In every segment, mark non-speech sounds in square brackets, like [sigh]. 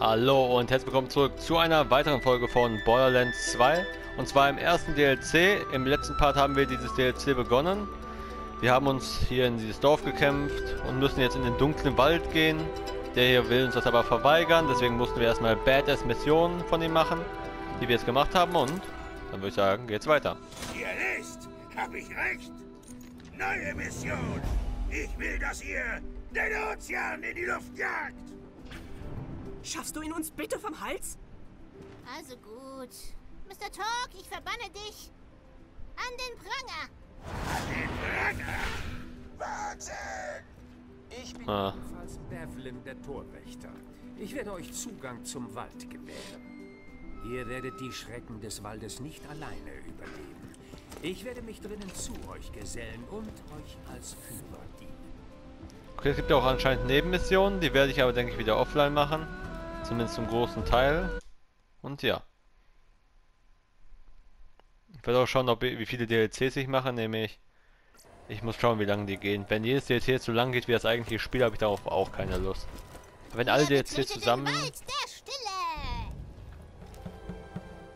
Hallo und herzlich willkommen zurück zu einer weiteren Folge von Borderlands 2 und zwar im ersten DLC. Im letzten Part haben wir dieses DLC begonnen. Wir haben uns hier in dieses Dorf gekämpft und müssen jetzt in den dunklen Wald gehen. Der hier will uns das aber verweigern, deswegen mussten wir erstmal Badass Missionen von ihm machen, die wir jetzt gemacht haben und dann würde ich sagen, geht's weiter. Ihr List, hab ich recht? Neue Mission. Ich will, dass ihr den Ozean in die Luft jagt. Schaffst du ihn uns bitte vom Hals? Also gut. Mr. Talk, ich verbanne dich an den Pranger. Warte! Ich bin Ah. ebenfalls Bevlin, der Torwächter. Ich werde euch Zugang zum Wald gewähren. Ihr werdet die Schrecken des Waldes nicht alleine überleben. Ich werde mich drinnen zu euch gesellen und euch als Führer dienen. Okay, es gibt ja auch anscheinend Nebenmissionen, die werde ich aber denke ich wieder offline machen. Zumindest zum großen Teil. Und ja. Ich werde auch schauen, ob, wie viele DLCs ich mache, nämlich ich muss schauen, wie lange die gehen. Wenn jedes DLC so lang geht wie das eigentliche Spiel, habe ich darauf auch keine Lust. Wenn alle DLCs zusammen...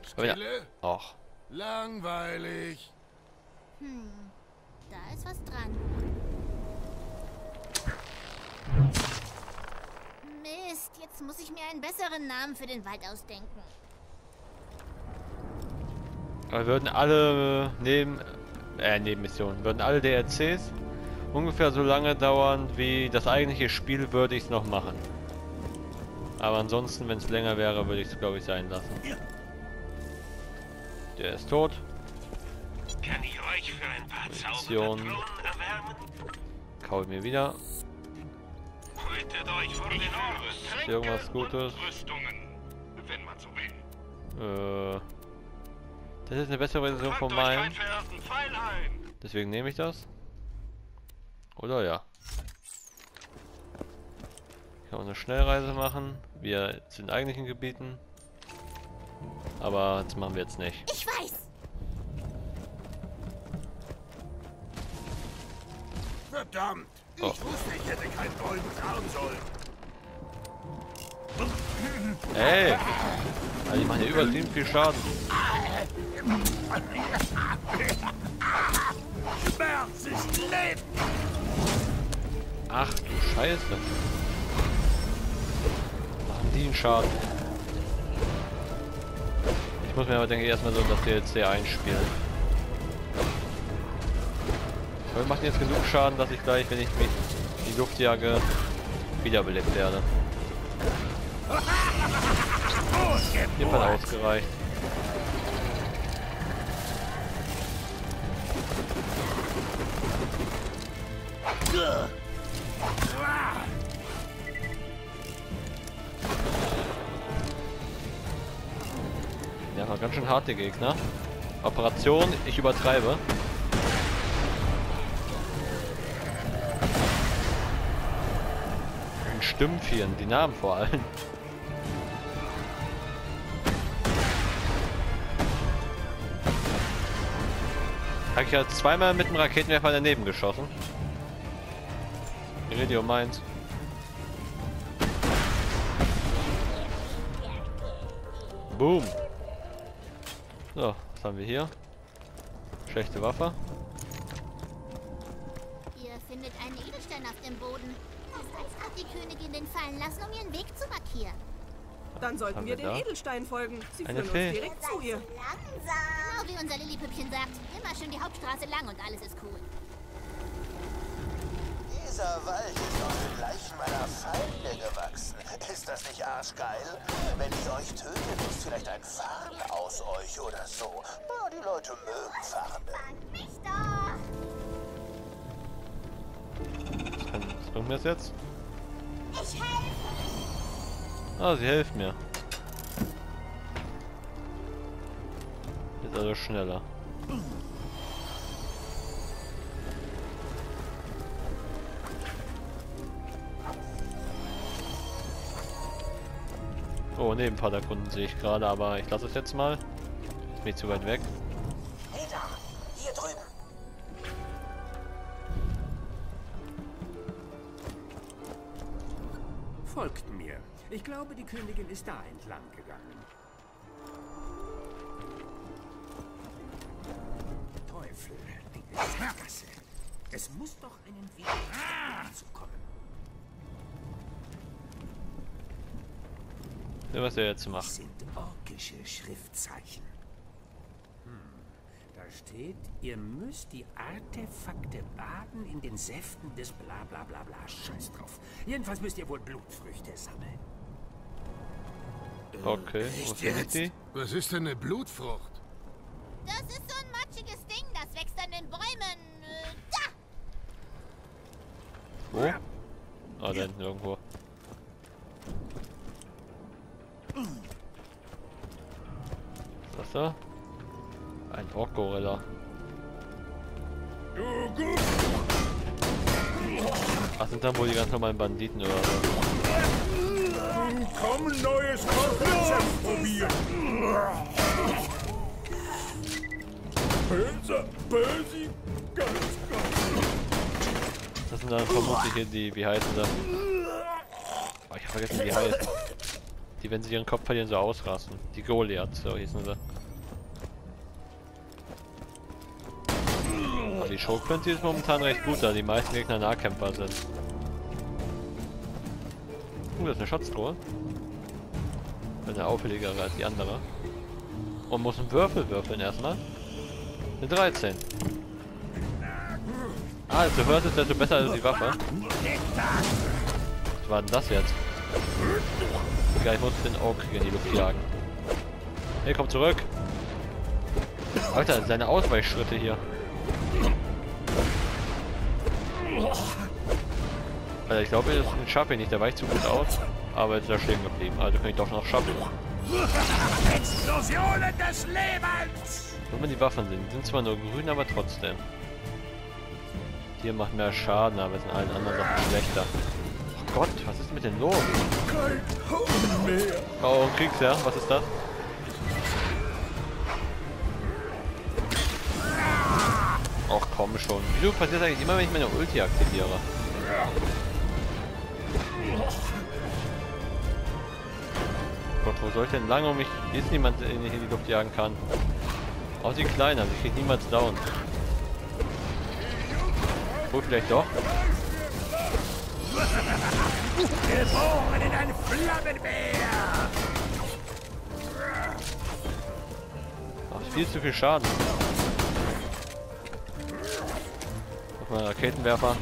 Stille. Och. Langweilig. Hm, da ist was dran. Mist, jetzt muss ich mir einen besseren Namen für den Wald ausdenken. Aber würden alle Neben... Äh, Nebenmissionen, würden alle DLCs ungefähr so lange dauern wie das eigentliche Spiel, würde ich es noch machen. Aber ansonsten, wenn es länger wäre, würde ich es glaube ich sein lassen. Der ist tot. Kann ich euch für ein paar erwärmen? Kaul mir wieder. Irgendwas Gutes? Rüstungen, wenn man so will. Äh, das ist eine bessere Version von meinem. Deswegen nehme ich das. Oder ja. Ich kann auch eine Schnellreise machen. Wir zu den eigentlichen Gebieten. Aber das machen wir jetzt nicht. Ich weiß. Verdammt. Ich Oh. wusste, ich hätte keinen Golden trauen sollen. Ey! Also die machen ja übertrieben viel Schaden. Schmerz ist Leben. Ach du Scheiße. Machen die einen Schaden. Ich muss mir aber denke ich erstmal so das DLC einspielen. Wir machen jetzt genug Schaden, dass ich gleich, wenn ich mich die Luft jage, wiederbelebt werde. Hier hat ausgereicht. Ja, war ganz schön harte Gegner. Operation, ich übertreibe. Ein Stimmvieren, die Namen vor allem. Hab ich ja zweimal mit dem Raketenwerfer daneben geschossen. Radio meint. Boom. So, was haben wir hier? Schlechte Waffe. Hat die Königin den fallen lassen, um ihren Weg zu markieren. Dann sollten wir wir den da? Edelstein folgen. Sie Eine führen Fee. uns direkt zu ihr. Genau wie unser Lillipüppchen sagt. Immer schön die Hauptstraße lang und alles ist cool. Dieser Wald ist aus den Leichen meiner Feinde gewachsen. Ist das nicht arschgeil? Wenn ich euch töte, ist vielleicht ein Farn aus euch oder so. Ja, die Leute mögen Farne. Mich doch! Was bringt mir das jetzt? Ah, sie hilft mir. Ist also schneller. Oh, Nebenparterkunden sehe ich gerade, aber ich lasse es jetzt mal. Ist mir zu weit weg. Glaube, die Königin ist da entlang gegangen. Teufel, die Sackgasse. Es muss doch einen Weg zu kommen. Ja, was er jetzt Das macht. sind orkische Schriftzeichen. Hm, da steht, ihr müsst die Artefakte baden in den Säften des bla bla bla bla. Scheiß drauf. Jedenfalls müsst ihr wohl Blutfrüchte sammeln. Okay, wo sind die? Was ist denn eine Blutfrucht? Das ist so ein matschiges Ding, das wächst an den Bäumen. Da! Wo? Ah, da hinten irgendwo. Was ist das da? Ein Ork-Gorilla. Ach, sind dann wohl die ganz normalen Banditen oder so? Komm, neues Kochrezept probieren. Böse, böse, ganz, ganz. Das sind dann vermutlich hier die, wie heißen das? Oh, ich hab vergessen, wie heißen. Die, wenn sie ihren Kopf verlieren, so ausrasten. Die Goliaths, so hießen sie. Aber die Showquinty ist momentan recht gut, da die meisten Gegner Nahkämpfer sind. Uh, das ist eine Schatztruhe. Eine auffälligere als die andere. Und muss einen Würfel würfeln erstmal. Eine 13. Ah, desto höher ist, desto besser ist die Waffe. Was war denn das jetzt? Egal, ich muss den Oak in die Luft jagen. Hey, komm zurück! Alter, seine Ausweichschritte hier. Alter, ich glaube, das schaffe ich nicht. Der weicht zu gut aus. Aber jetzt ist er stehen geblieben. Also kann ich doch noch schaffen. Explosionen des Lebens! Wenn man die Waffen sind. Die sind zwar nur grün, aber trotzdem. Hier macht mehr Schaden, aber es sind allen anderen Sachen schlechter. Oh Gott, was ist mit denn los? Oh, Kriegsherr, was ist das? Och komm schon. Wieso passiert eigentlich immer, wenn ich meine Ulti aktiviere? Wo soll ich denn lang um mich? Ist niemand, den ich in die Luft jagen kann. Auch die Kleinen, also ich krieg niemals down. Wohl vielleicht doch. Geboren in ein Flammenmeer! Macht viel zu viel Schaden. Auf meinen Raketenwerfer.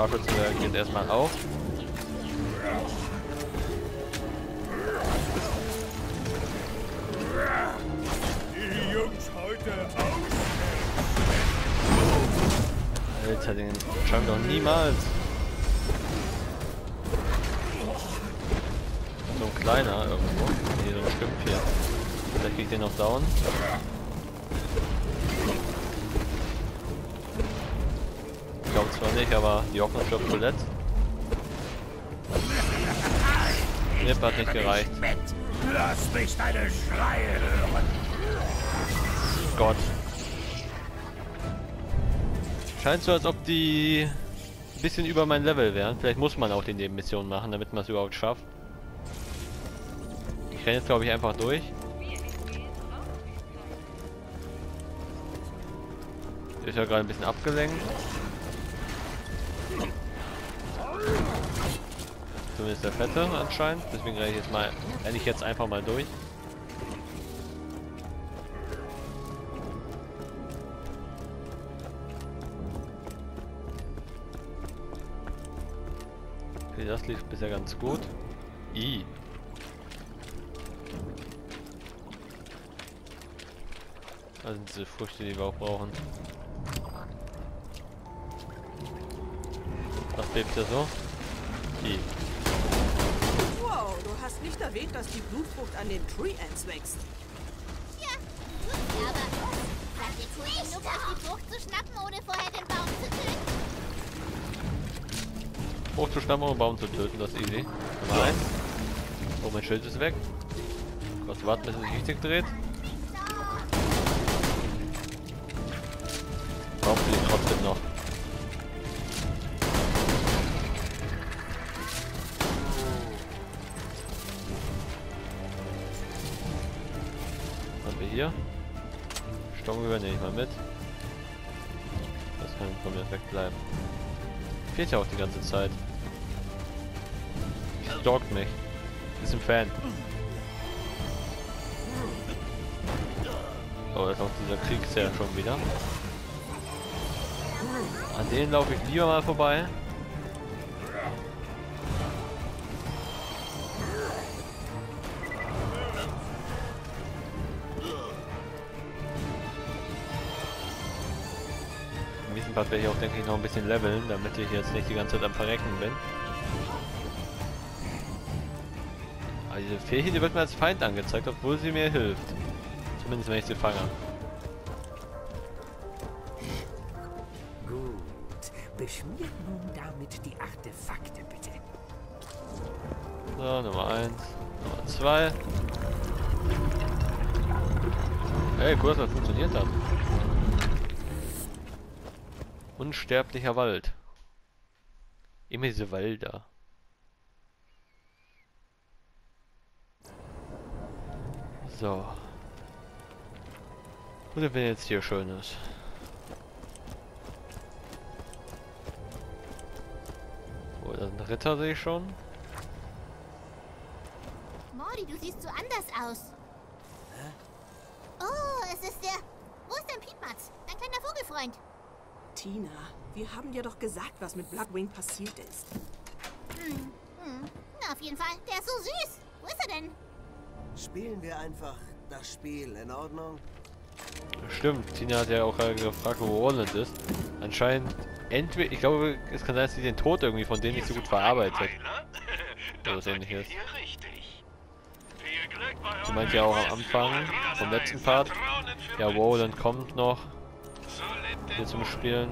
Scharfschütze geht erstmal auf. Die Jungs heute aus! Alter, den schaffen doch niemals. So ein kleiner irgendwo. Hier so ein Stümpf hier. Vielleicht kriegt den noch down. Ich glaube zwar nicht, aber die Hoffnung stirbt zuletzt. Nip hat nicht gereicht. Lass mich deine Schreie hören! Gott. Scheint so, als ob die ein bisschen über mein Level wären. Vielleicht muss man auch die Nebenmission machen, damit man es überhaupt schafft. Ich renne jetzt, glaube ich, einfach durch. Ist ja gerade ein bisschen abgelenkt. Zumindest der Fette anscheinend. Deswegen renne ich jetzt mal, renne ich jetzt einfach mal durch. Okay, das lief bisher ganz gut. I. Das sind diese Früchte, die wir auch brauchen. Bebt hier so? I. Wow, du hast nicht erwähnt, dass die Blutfrucht an den Tree Ants wächst. Tut sie aber. Seid ihr cool genug, euch die Frucht zu schnappen, ohne vorher den Baum zu töten? Hochzuschnappen und einen Baum zu töten, das ist easy. Nummer 1. Oh, mein Schild ist weg. Kurz warten, bis es sich richtig dreht. Baum fliegt trotzdem noch. Fehlt ja auch die ganze Zeit. Stalkt mich. Ist ein Fan. Oh, da ist auch dieser Kriegsherr schon wieder. An denen laufe ich lieber mal vorbei. Nächsten Part werde ich auch, denke ich, noch ein bisschen leveln, damit ich jetzt nicht die ganze Zeit am Verrecken bin. Aber diese Fee die wird mir als Feind angezeigt, obwohl sie mir hilft. Zumindest wenn ich sie fange. Gut. Beschmiert nun damit die Artefakte, bitte. So, Nummer 1, Nummer 2. Hey, dass das funktioniert hat. Unsterblicher Wald. Immer diese Wälder. So. Wo sind wir jetzt hier Schönes? Oh, da ist ein Ritter, sehe ich schon. Morty, du siehst so anders aus. Oh, es ist der... Wo ist denn Piepmatz? Ein kleiner Vogelfreund. Tina, wir haben dir doch gesagt, was mit Bloodwing passiert ist. Hm, hm. Na, auf jeden Fall. Der ist so süß. Wo ist er denn? Spielen wir einfach das Spiel, in Ordnung? Stimmt, Tina hat ja auch äh, gefragt, wo Roland ist. Anscheinend, entweder, ich glaube, es kann sein, dass sie den Tod irgendwie von denen nicht so gut verarbeitet. [laughs] Oder was ähnliches. Sie meint ja auch am Anfang, vom letzten Part, ja, Roland kommt noch hier zum Spielen.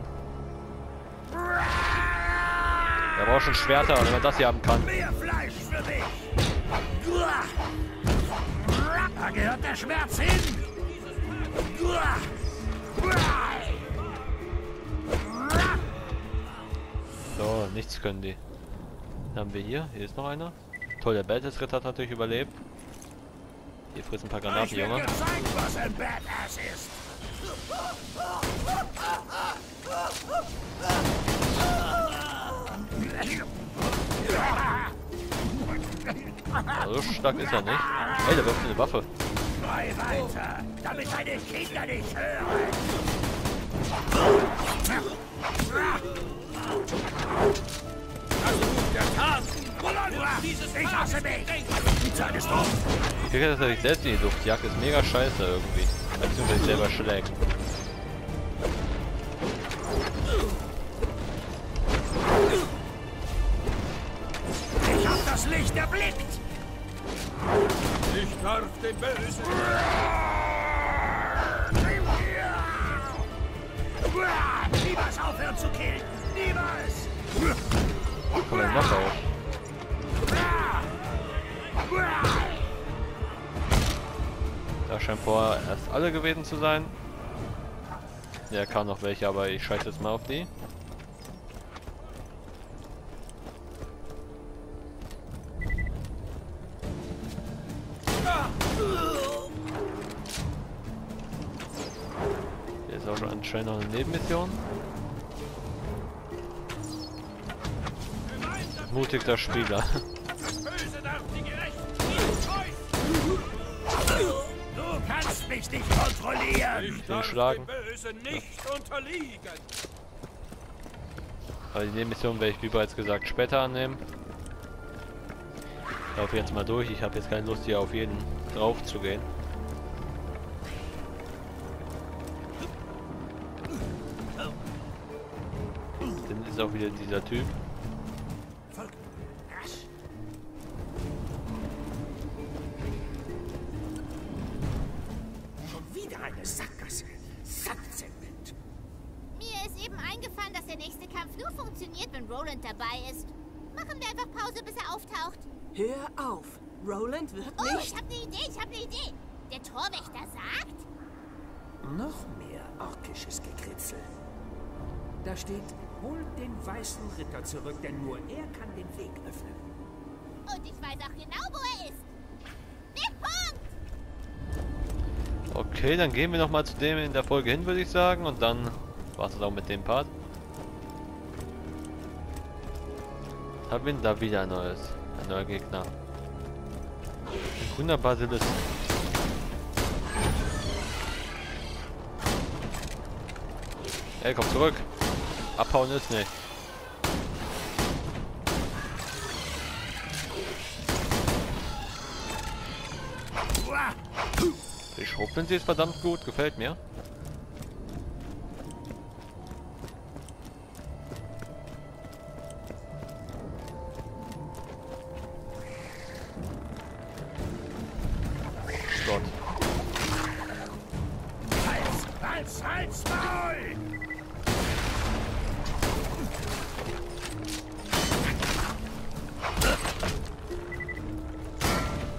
Er braucht schon Schwerter, wenn man das hier haben kann. Da gehört der Schmerz hin! So, nichts können die. Dann haben wir hier. Hier ist noch einer. Toll, der Badass-Ritter hat natürlich überlebt. Hier frisst ein paar Granaten, Junge. zeigen, was ein Badass ist! Also so stark ist er nicht. Hey, der wirft eine Waffe. Weiter, damit deine Kinder nicht hören! Ich! Die kriege das, dass ich selbst in die Luft jag, ist mega scheiße irgendwie. Beziehungsweise selber schlägt. Ich hab das Licht erblickt! Ich darf den Bösen. Niemals aufhören zu killen! Niemals! Komm, er noch auf. Da scheint vorher erst alle gewesen zu sein. Ja, kann noch welche, aber ich scheiße jetzt mal auf die. Hier ist auch schon anscheinend noch eine Nebenmission. Mutigster Spieler. [laughs] Kannst mich nicht kontrollieren! Ich Den darf schlagen. dem Bösen nicht unterliegen. Aber die Nebenmission werde ich, wie bereits gesagt, später annehmen. Ich laufe jetzt mal durch. Ich habe jetzt keine Lust, hier auf jeden drauf zu gehen. Dann ist auch wieder dieser Typ. Roland wird Oh, ich habe eine Idee, ich habe eine Idee. Der Torwächter sagt... Noch mehr orkisches Gekritzel. Da steht, holt den weißen Ritter zurück, denn nur er kann den Weg öffnen. Und ich weiß auch genau, wo er ist. Den Punkt! Okay, dann gehen wir noch mal zu dem in der Folge hin, würde ich sagen. Und dann war es auch mit dem Part. Haben wir da wieder ein neues. Ein neuer Gegner. Grüner Basilisk. Ey, komm zurück. Abhauen ist nicht. Die Schrotflinte ist verdammt gut, gefällt mir.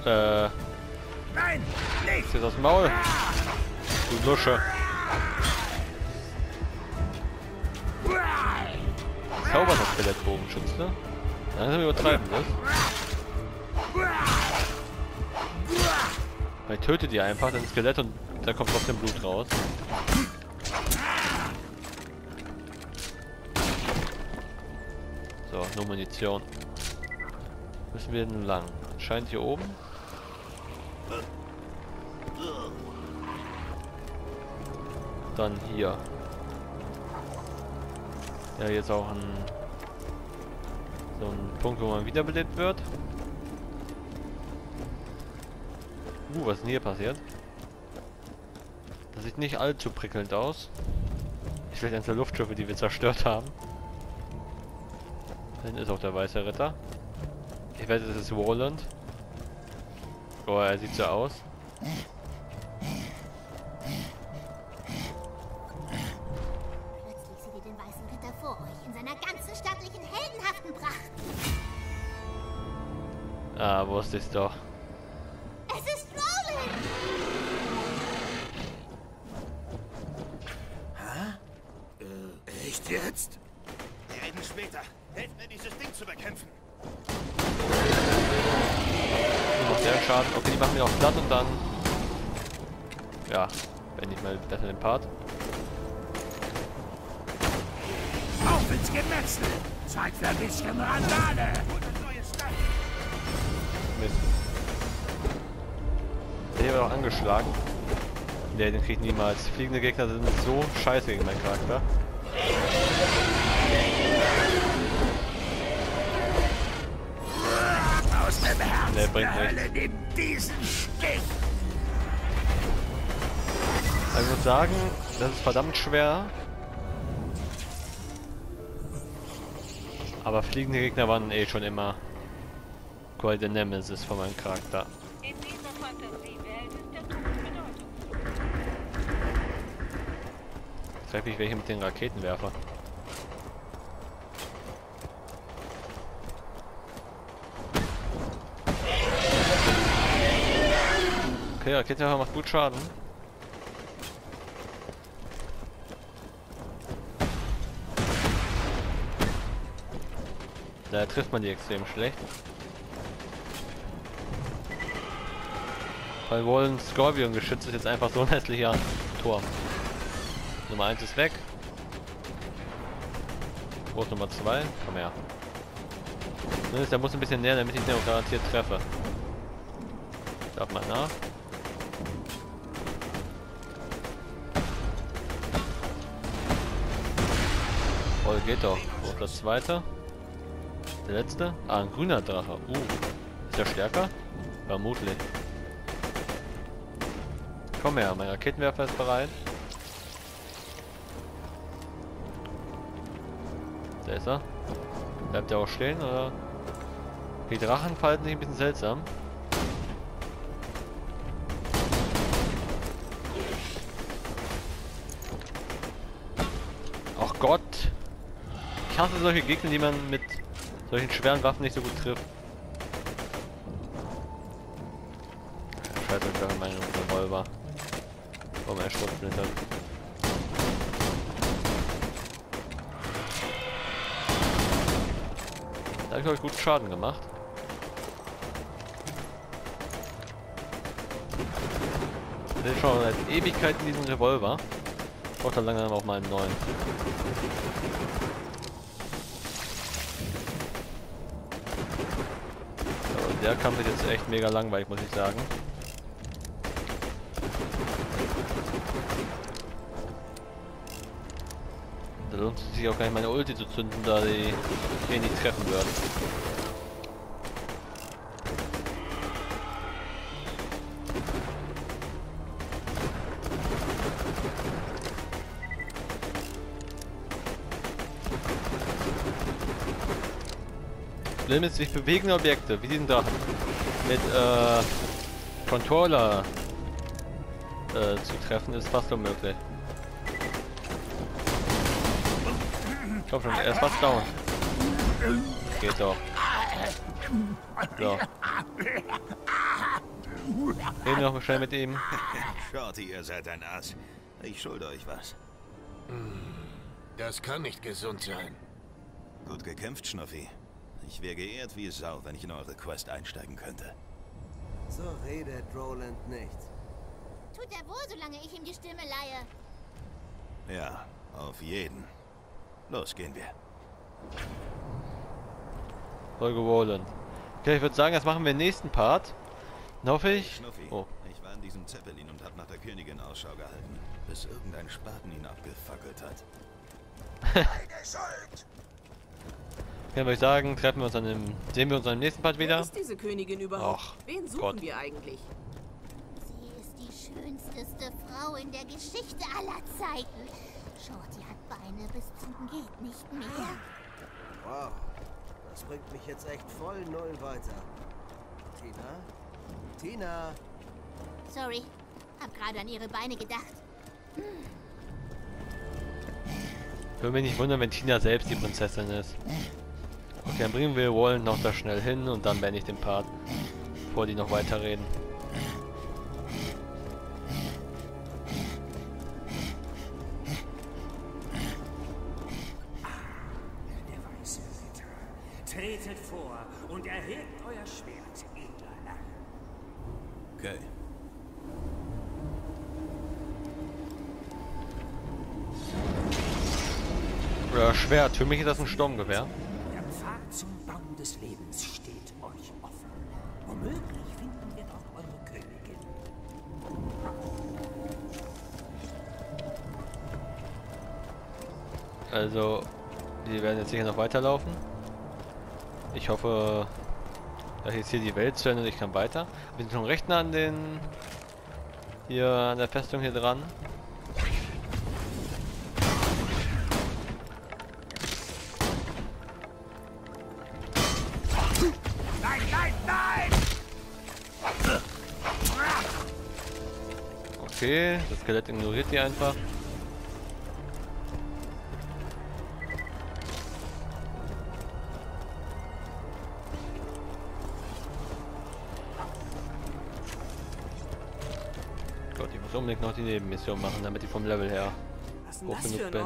Äh, ist jetzt das Maul? Du Lusche. Zaubernder Skelettbogenschütze. Langsam übertreiben das. Weil tötet ihr einfach das Skelett und da kommt trotzdem Blut raus. So, nur Munition. Müssen wir nun lang? Scheint hier oben. Dann hier. Ja, jetzt auch ein so ein Punkt, wo man wiederbelebt wird. Uh, was ist denn hier passiert? Das sieht nicht allzu prickelnd aus. Ich will ganze Luftschiffe, die wir zerstört haben. Dann ist auch der weiße Ritter. Ich weiß, es ist Warland. Oh, er sieht so aus. Plötzlich seht ihr den weißen Ritter vor euch in seiner ganzen stattlichen, heldenhaften Pracht. Ah, wusste ich's doch. Schaden. Okay, die machen wir auch platt und dann... Ja, wenn ich mal besser den Part. Auf ins Gemetzel! Zeit für ein bisschen Randale! Mist. Der hier wird auch angeschlagen. Ne, den krieg ich niemals. Fliegende Gegner sind so scheiße gegen meinen Charakter. Nee, bringt der nichts. Also ich muss sagen, das ist verdammt schwer. Aber fliegende Gegner waren eh schon immer quasi der Nemesis von meinem Charakter. Der. Treffe ich welche mit den Raketenwerfer. Okay, Raketenwerfer macht gut Schaden. Da trifft man die extrem schlecht. Weil Wallen Scorpion geschützt ist jetzt einfach so ein hässlicher Turm. Nummer 1 ist weg. Ist Nummer 2? Komm her. Der muss ein bisschen näher, damit ich den auch garantiert treffe. Schaut mal nach. Voll geht doch. Wo ist das zweite? Der letzte? Ah, ein grüner Drache. Uh. Ist der stärker? Vermutlich. Komm her, mein Raketenwerfer ist bereit. Da ist er. Bleibt er auch stehen, oder? Die Drachen verhalten sich ein bisschen seltsam. Hasse solche Gegner, die man mit solchen schweren Waffen nicht so gut trifft. Scheiße, ich habe meinen Revolver. Oh, mein Schrotflinte. Da habe ich euch gut Schaden gemacht. bin schon seit Ewigkeiten diesen Revolver. Ich brauche dann langsam auch mal einen neuen. Der Kampf ist jetzt echt mega langweilig, muss ich sagen. Da lohnt es sich auch gar nicht meine Ulti zu zünden, da die eh nicht treffen würden. Schlimm ist, sich bewegende Objekte, wie diesen Drachen, mit äh, Controller äh, zu treffen, ist fast unmöglich. Ich glaube schon, er ist fast down. Geht doch. So. Reden wir noch schnell mit ihm. Shorty, ihr seid ein Ass. Ich schulde euch was. Das kann nicht gesund sein. Gut gekämpft, Schnuffi. Ich wäre geehrt wie Sau, wenn ich in eure Quest einsteigen könnte. So redet Roland nicht. Tut er wohl, solange ich ihm die Stimme leihe. Ja, auf jeden. Los, gehen wir. Folge Roland. Okay, ich würde sagen, das machen wir im nächsten Part. Dann hoffe ich. Schnuffi, Oh, ich war in diesem Zeppelin und hab nach der Königin Ausschau gehalten, bis irgendein Spaten ihn abgefackelt hat. [laughs] Schuld! kann ich sagen, treffen wir uns dann im. Sehen wir uns dann im nächsten Part Wer wieder. ist diese Königin überhaupt? Ach, Wen suchen Gott. wir eigentlich? Sie ist die schönste Frau in der Geschichte aller Zeiten. Shorty hat Beine bis zum geht nicht mehr. Wow, das bringt mich jetzt echt voll null weiter. Tina? Tina? Sorry, hab gerade an ihre Beine gedacht. Würde mich nicht wundern, wenn Tina selbst die Prinzessin ist. Okay, dann bringen wir Roland noch da schnell hin und dann beende ich den Part, bevor die noch weiterreden. Der weiße Ritter. Tretet vor und erhebt euer Schwert, edler Herr. Okay. Oder Schwert, für mich ist das ein Sturmgewehr. Also, die werden jetzt sicher noch weiterlaufen. Ich hoffe, dass jetzt hier die Welt zu Ende und ich kann weiter. Wir sind schon recht nah an den... Hier an der Festung hier dran. Nein, nein, nein! Okay, das Skelett ignoriert die einfach. Gott, ich muss unbedingt noch die Nebenmission machen, damit ich vom Level her hoch genug bin.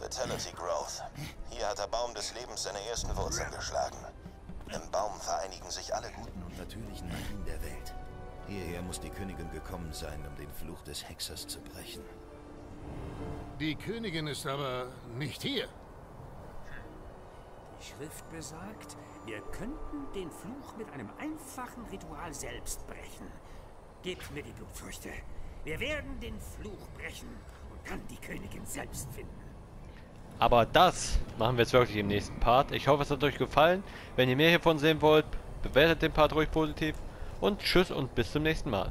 Vitality Growth. Hier hat der Baum des Lebens seine ersten Wurzeln geschlagen. Im Baum vereinigen sich alle guten Und natürlichen Magien der Welt. Hierher muss die Königin gekommen sein, um den Fluch des Hexers zu brechen. Die Königin ist aber nicht hier. Die Schrift besagt, wir könnten den Fluch mit einem einfachen Ritual selbst brechen. Gebt mir die Blutfrüchte. Wir werden den Fluch brechen und dann die Königin selbst finden. Aber das machen wir jetzt wirklich im nächsten Part. Ich hoffe, es hat euch gefallen. Wenn ihr mehr hiervon sehen wollt, bewertet den Part ruhig positiv. Und tschüss und bis zum nächsten Mal.